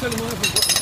look,